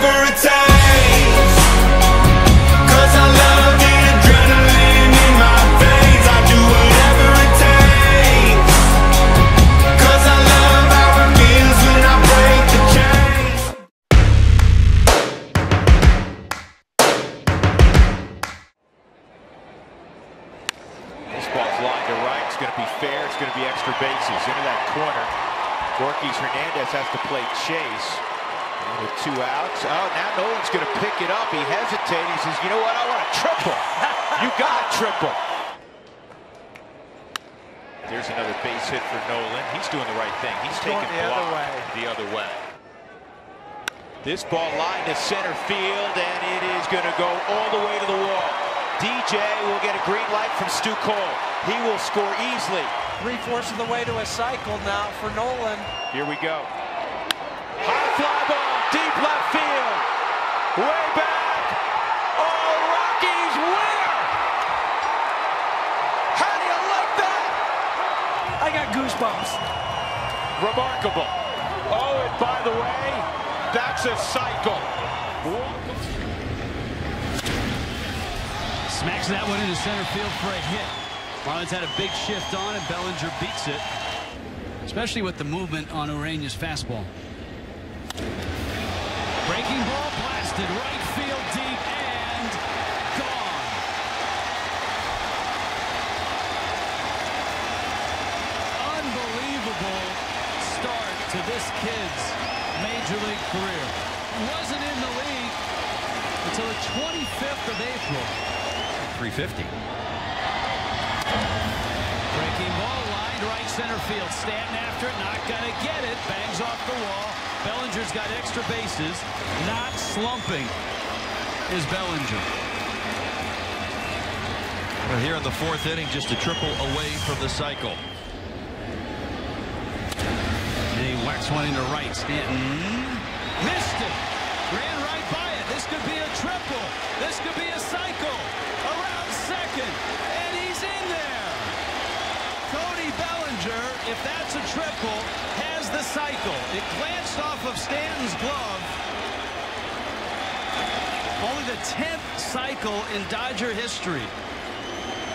whatever it with two outs. Oh, now Nolan's going to pick it up. He hesitates. He says, you know what? I want a triple. you got a triple. There's another base hit for Nolan. He's doing the right thing. He's going taking the other way. the other way. This ball lined to center field, and it is going to go all the way to the wall. DJ will get a green light from Stu Cole. He will score easily. Three-fourths of the way to a cycle now for Nolan. Here we go. High fly Remarkable. Oh, and by the way, that's a cycle. Smacks that one into center field for a hit. Marlins had a big shift on and Bellinger beats it. Especially with the movement on Ureña's fastball. Breaking ball blasted right field deep and gone. Unbelievable start to this kid's major league career. Wasn't in the league until the 25th of April. 350. Breaking ball lined right center field. Stanton after it, not gonna get it. Bangs off the wall. Bellinger's got extra bases. Not slumping is Bellinger. We're here in the fourth inning, just a triple away from the cycle. Whacks one into right. Stanton mm-hmm. missed it. Ran right by it. This could be a triple. This could be a cycle. Around second. And he's in there. Cody Bellinger, if that's a triple, has the cycle. It glanced off of Stanton's glove. Only the 10th cycle in Dodger history.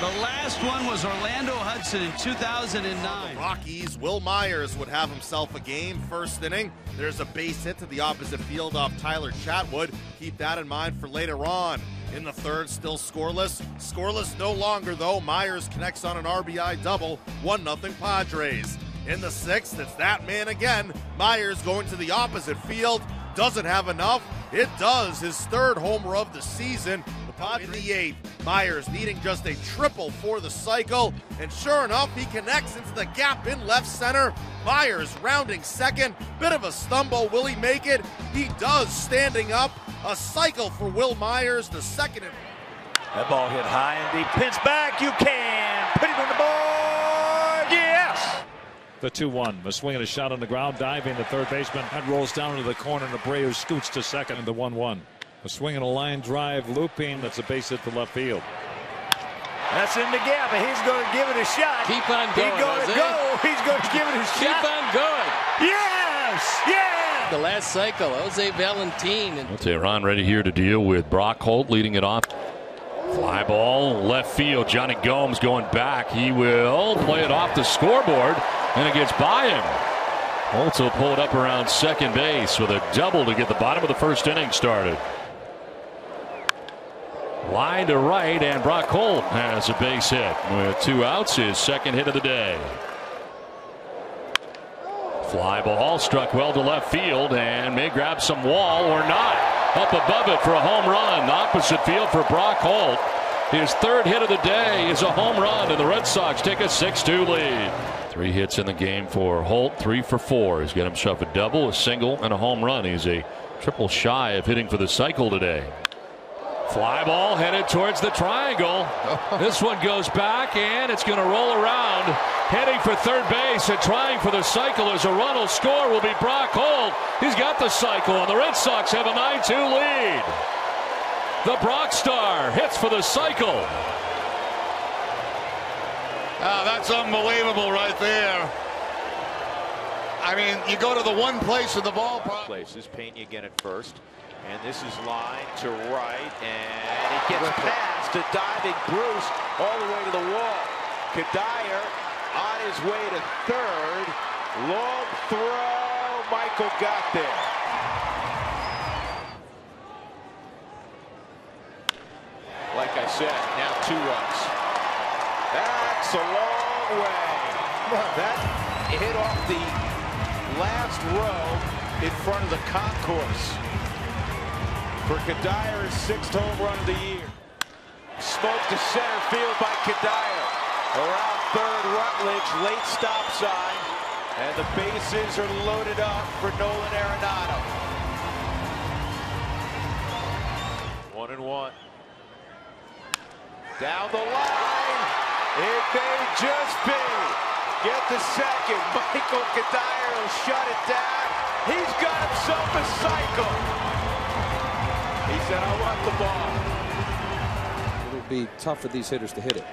The last one was Orlando Hudson in 2009. Rockies, Wil Myers would have himself a game first inning. There's a base hit to the opposite field off Tyler Chatwood. Keep that in mind for later on. In the third, still scoreless. Scoreless no longer, though. Myers connects on an RBI double. 1 0 Padres. In the sixth, it's that man again. Myers going to the opposite field. Doesn't have enough. It does. His third homer of the season. The Padres in the eighth. Myers needing just a triple for the cycle. And sure enough, he connects into the gap in left center. Myers rounding second. Bit of a stumble. Will he make it? He does, standing up. A cycle for Wil Myers, the second. in- That ball hit high and deep. Pins back. You can put it on the board. Yes. The 2 1. A swing and a shot on the ground, diving the third baseman. That rolls down into the corner, and Abreu scoots to second in the 1 1. A swing and a line drive, looping. That's a base hit to left field. That's in the gap, and he's going to give it a shot. Keep on going. He's going, going to Jose. go. He's going to give it a Keep shot. Keep on going. Yes. Yes. The last cycle, Jose Valentin. And Teheran ready here to deal with Brock Holt leading it off. Fly ball left field. Jonny Gomes going back. He will play it off the scoreboard and it gets by him. Holt will pull it up around second base with a double to get the bottom of the first inning started. Line to right and Brock Holt has a base hit with two outs his second hit of the day. Fly ball struck well to left field and may grab some wall or not. Up above it for a home run. Opposite field for Brock Holt. His third hit of the day is a home run, and the Red Sox take a 6 2 lead. Three hits in the game for Holt, three for four. He's got himself a double, a single, and a home run. He's a triple shy of hitting for the cycle today. Fly ball headed towards the triangle. This one goes back and it's going to roll around. Heading for third base and trying for the cycle as a run will score will be Brock Holt. He's got the cycle and the Red Sox have a 9 2 lead. The Brock Star hits for the cycle. Ah, that's unbelievable right there. I mean, you go to the one place in the ballpark. Places Pena again at first. And this is line to right, and it gets past to diving Bruce all the way to the wall. Cuddyer on his way to third. Long throw. Michael got there. Like I said, now two runs. That's a long way. That hit off the last row in front of the concourse for Cuddyer's sixth home run of the year. Smoke to center field by Cuddyer. Around third, Rutledge, late stop sign. And the bases are loaded up for Nolan Arenado. One and one. Down the line. It may just be. Get the second. Michael Cuddyer will shut it down. He's got himself a cycle. He said, I want the ball. It'll be tough for these hitters to hit it.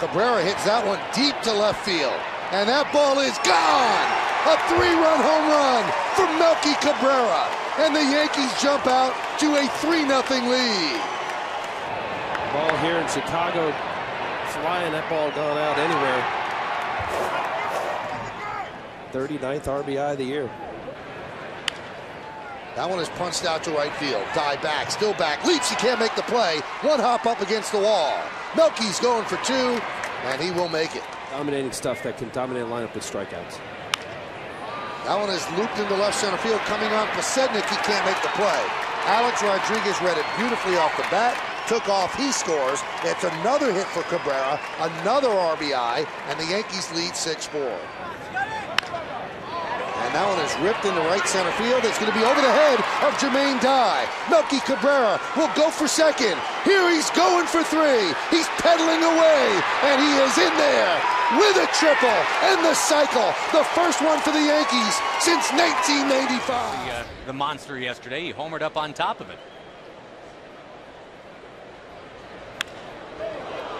Cabrera hits that one deep to left field. And that ball is gone! A three-run home run for Melky Cabrera. And the Yankees jump out to a 3-0 lead. Ball here in Chicago, flying. That ball gone out anywhere. 39th RBI of the year. That one is punched out to right field. Die back, still back, leaps, he can't make the play. One hop up against the wall. Melky's going for two, and he will make it. Dominating stuff that can dominate a lineup with strikeouts. That one is looped into left center field, coming on Podsednik, he can't make the play. Alex Rodriguez read it beautifully off the bat, took off, he scores. It's another hit for Cabrera, another RBI, and the Yankees lead 6-4. And that one is ripped into right center field. It's going to be over the head of Jermaine Dye. Melky Cabrera will go for second. Here he's going for three. He's pedaling away, and he is in there with a triple and the cycle. The first one for the Yankees since 1995. The, uh, the monster yesterday, he homered up on top of it.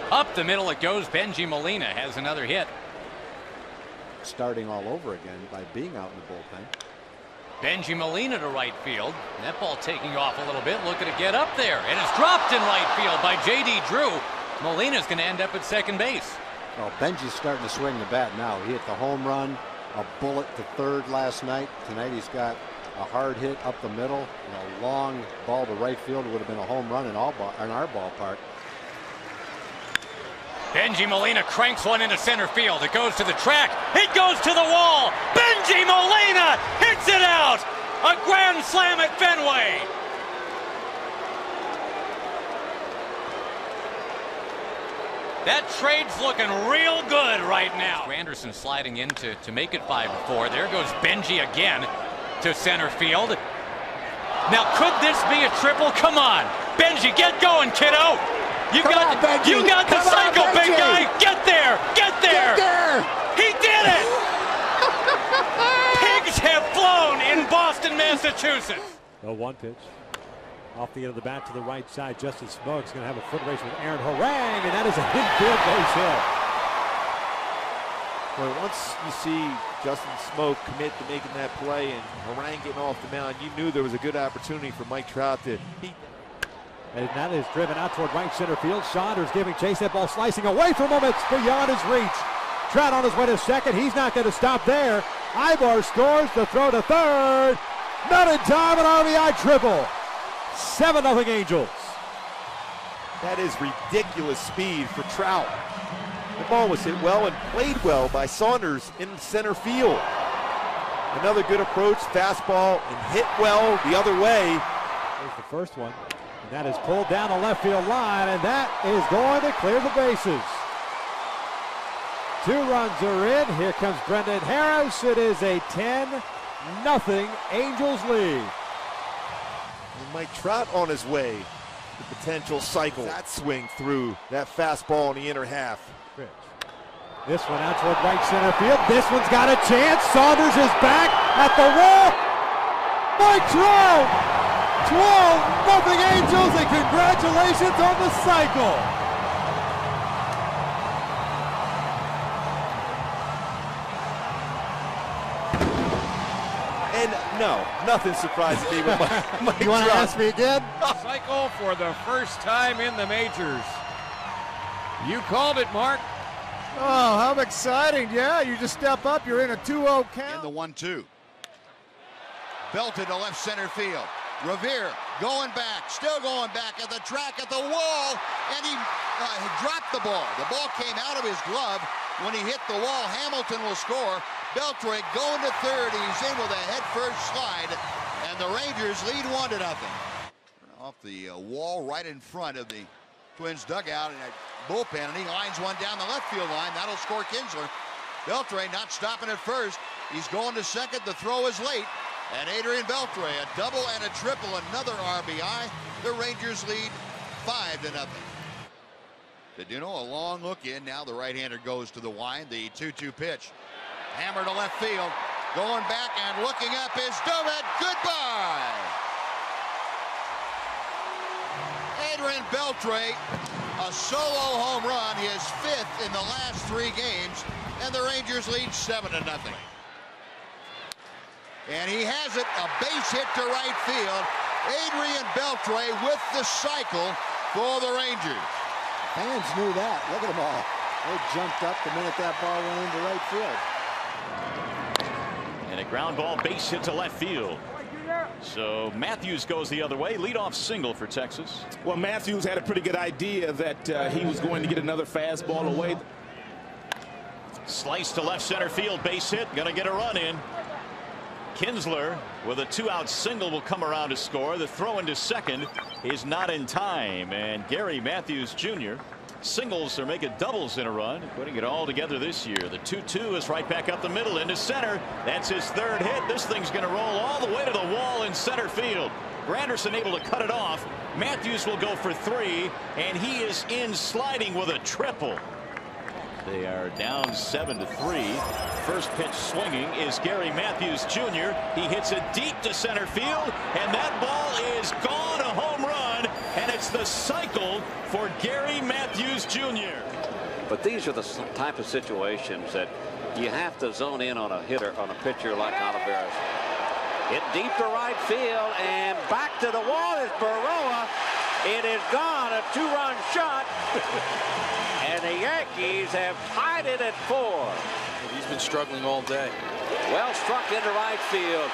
Up the middle it goes. Bengie Molina has another hit. Starting all over again by being out in the bullpen. Bengie Molina to right field. That ball taking off a little bit, looking to get up there. And it's dropped in right field by J.D. Drew. Molina's going to end up at second base. Well, Bengie's starting to swing the bat now. He hit the home run, a bullet to third last night. Tonight he's got a hard hit up the middle, and a long ball to right field would have been a home run in, all ball, in our ballpark. Bengie Molina cranks one into center field. It goes to the track. It goes to the wall. Bengie Molina hits it out. A grand slam at Fenway. That trade's looking real good right now. Anderson sliding in to, to make it 5-4. There goes Bengie again to center field. Now, could this be a triple? Come on. Bengie, get going, kiddo. You Come got on, Bengie. you got the Come on, cycle, big guy. Get there. Get there. Get there. He did it. Pigs have flown in Boston, Massachusetts. The one pitch. Off the end of the bat to the right side. Justin Smoak's going to have a foot race with Aaron Harang, and that is a big field base hit. Well, once you see Justin Smoak commit to making that play and Harang getting off the mound, you knew there was a good opportunity for Mike Trout to beat And that is driven out toward right center field. Saunders giving chase. That ball slicing away from him. It's beyond his reach. Trout on his way to second. He's not going to stop there. Ibar scores the throw to third. Not in time. An RBI triple. 7 0 Angels. That is ridiculous speed for Trout. The ball was hit well and played well by Saunders in center field. Another good approach, fastball, and hit well the other way. There's the first one. That is pulled down the left field line, and that is going to clear the bases. Two runs are in. Here comes Brendan Harris. It is a 10 nothing Angels lead. And Mike Trout on his way. The potential cycle. That swing through that fastball in the inner half. This one out toward right center field. This one's got a chance. Saunders is back at the wall. Mike Trout! 12 nothing Angels, and congratulations on the cycle. And no, nothing surprises me with Mike, Mike You want to ask me again? Cycle for the first time in the majors. You called it, Mark. Oh, how exciting. Yeah, you just step up, you're in a 2-0 count. In the 1-2. Belted to left center field. Revere going back, still going back at the track at the wall, and he, uh, dropped the ball. The ball came out of his glove. When he hit the wall, Hamilton will score. Beltre going to third. He's in with a head first slide, and the Rangers lead one to nothing. Off the uh, wall right in front of the Twins dugout and a bullpen, and he lines one down the left field line. That'll score Kinsler. Beltre not stopping at first. He's going to second. The throw is late. And Adrian Beltre, a double and a triple, another RBI. The Rangers lead five to nothing. Deduno, a long look in. Now the right-hander goes to the wind. The 2-2 pitch. Hammer to left field. Going back and looking up is Doumit. Goodbye. Adrian Beltre, a solo home run, his fifth in the last three games, and the Rangers lead seven to nothing. And he has it, a base hit to right field. Adrian Beltre with the cycle for the Rangers. Fans knew that. Look at them all. They jumped up the minute that ball went into right field. And a ground ball base hit to left field. So Matthews goes the other way. Leadoff single for Texas. Well, Matthews had a pretty good idea that uh, he was going to get another fastball away. Slice to left center field. Base hit. Going to get a run in. Kinsler with a two out single will come around to score. The throw into second is not in time. And Gary Matthews Jr. Singles are making doubles in a run, putting it all together this year. The 2-2 is right back up the middle into center. That's his third hit. This thing's going to roll all the way to the wall in center field. Granderson able to cut it off. Matthews will go for three, and he is in sliding with a triple. They are down seven to three. First pitch swinging is Gary Matthews Jr. He hits it deep to center field, and that ball is gone, a home run, and it's the cycle for Gary Matthews Jr. But these are the type of situations that you have to zone in on a hitter, on a pitcher like Oliveras. Hit deep to right field and back to the wall is Baroa. It is gone, a two-run shot. and the Yankees have tied it at four. He's been struggling all day. Well struck into right field.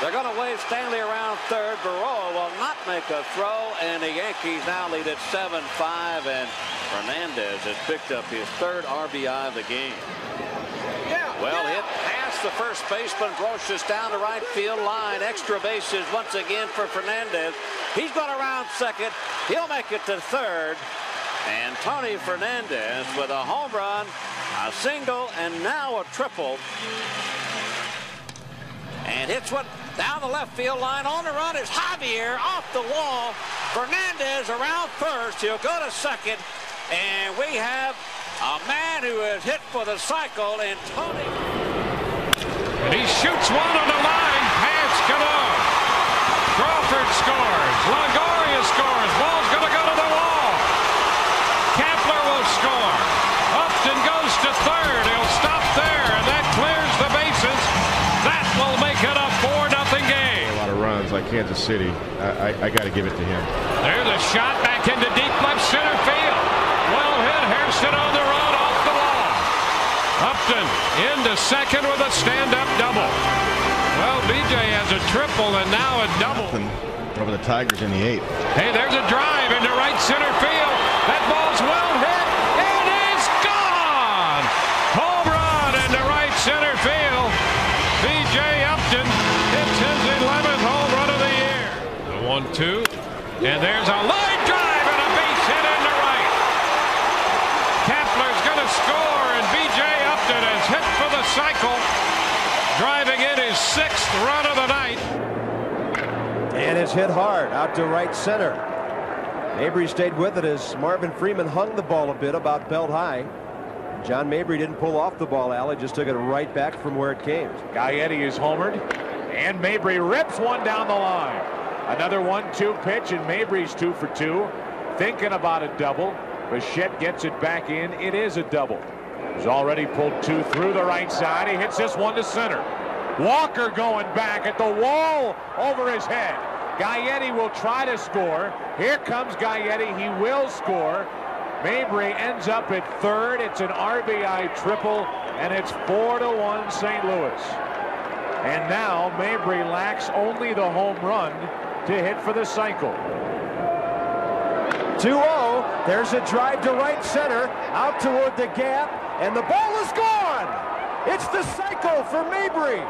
They're going to wave Stanley around third. Baroa will not make a throw, and the Yankees now lead at 7-5, and Fernandez has picked up his third RBI of the game. Well hit past the first baseman, Brocious down the right field line. Extra bases once again for Fernandez. He's going around second. He'll make it to third. And Tony Fernandez with a home run, a single, and now a triple. And hits one down the left field line. On the run is Javier off the wall. Fernandez around first. He'll go to second. And we have a man who is hit for the cycle in Tony. And he shoots one on the line Kansas City. I, I, I got to give it to him. There's a shot back into deep left center field. Well hit. Hairston on the run off the wall. Upton into second with a stand-up double. Well, BJ has a triple and now a double. Over the Tigers in the eighth. Hey, there's a drive into right center field. The one-two, and there's a line drive and a base hit into right. Kapler's going to score, and B.J. Upton has hit for the cycle, driving in his sixth run of the night. And it's hit hard out to right center. Mabry stayed with it as Marvin Freeman hung the ball a bit about belt high. John Mabry didn't pull off the ball alley, just took it right back from where it came. Gaetti is homered, and Mabry rips one down the line. Another one-two pitch, and Mabry's two for two. Thinking about a double. Bichette gets it back in. It is a double. He's already pulled two through the right side. He hits this one to center. Walker going back at the wall over his head. Gaetti will try to score. Here comes Gaetti. He will score. Mabry ends up at third. It's an RBI triple, and it's 4 to 1 St. Louis. And now Mabry lacks only the home run to hit for the cycle. 2-0. There's a drive to right center, out toward the gap, and the ball is gone. It's the cycle for Mabry.